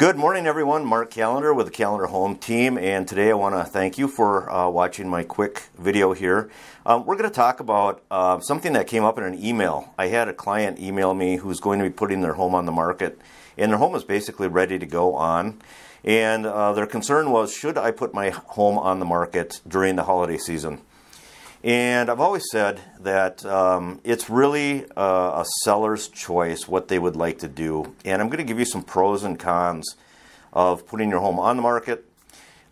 Good morning, everyone. Mark Callender with the Callender Home Team, and today I want to thank you for uh, watching my quick video here. Um, we're going to talk about uh, something that came up in an email. I had a client email me who's going to be putting their home on the market, and their home is basically ready to go on. And uh, their concern was, should I put my home on the market during the holiday season? And I've always said that um, it's really a, seller's choice what they would like to do. And I'm going to give you some pros and cons of putting your home on the market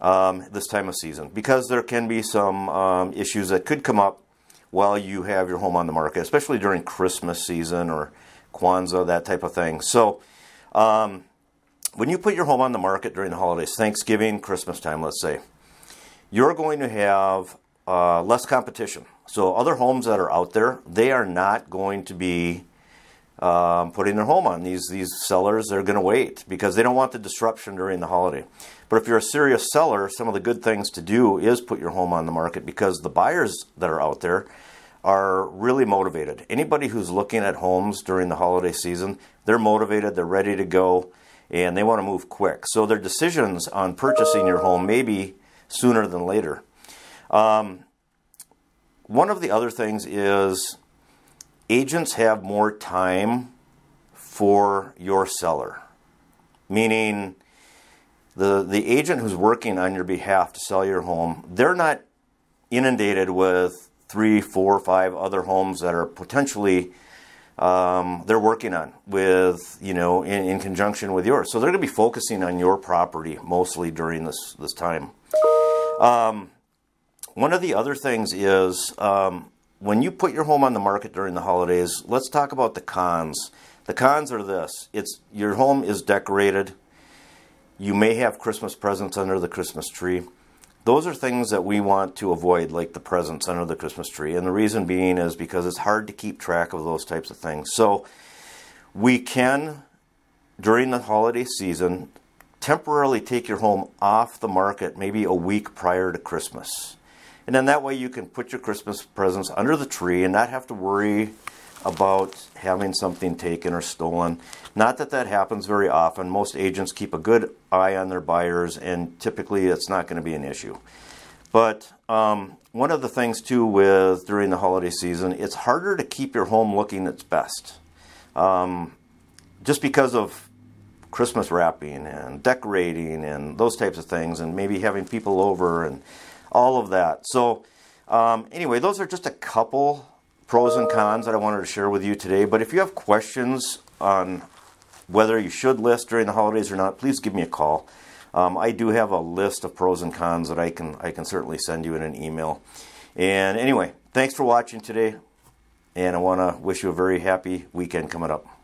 um, this time of season because there can be some um, issues that could come up while you have your home on the market, especially during Christmas season or Kwanzaa, that type of thing. So, um, when you put your home on the market during the holidays, Thanksgiving, Christmas time, let's say, you're going to have uh, less competition. So other homes that are out there, they are not going to be um, putting their home on. These these sellers they're going to wait because they don't want the disruption during the holiday. But if you're a serious seller, some of the good things to do is put your home on the market because the buyers that are out there are really motivated. Anybody who's looking at homes during the holiday season, they're motivated, they're ready to go, and they want to move quick. So their decisions on purchasing your home may be sooner than later. Um, one of the other things is agents have more time for your seller, meaning the, the agent who's working on your behalf to sell your home, they're not inundated with three, four, five other homes that are potentially um, they're working on with you know in, in conjunction with yours. So they're going to be focusing on your property mostly during this this time. Um, one of the other things is um, when you put your home on the market during the holidays, let's talk about the cons. The cons are this it's your home is decorated. You may have Christmas presents under the Christmas tree. Those are things that we want to avoid, like the presents under the Christmas tree. And the reason being is because it's hard to keep track of those types of things. So we can, during the holiday season, temporarily take your home off the market maybe a week prior to Christmas. And then that way you can put your Christmas presents under the tree and not have to worry about having something taken or stolen. Not that that happens very often. Most agents keep a good eye on their buyers, and typically it's not going to be an issue. But um, one of the things too with during the holiday season, it's harder to keep your home looking its best, um, just because of Christmas wrapping and decorating and those types of things, and maybe having people over and all of that. So, um, anyway, those are just a couple pros and cons that I wanted to share with you today. But if you have questions on whether you should list during the holidays or not, please give me a call. Um, I do have a list of pros and cons that I can I can certainly send you in an email. And anyway, thanks for watching today, and I want to wish you a very happy weekend coming up.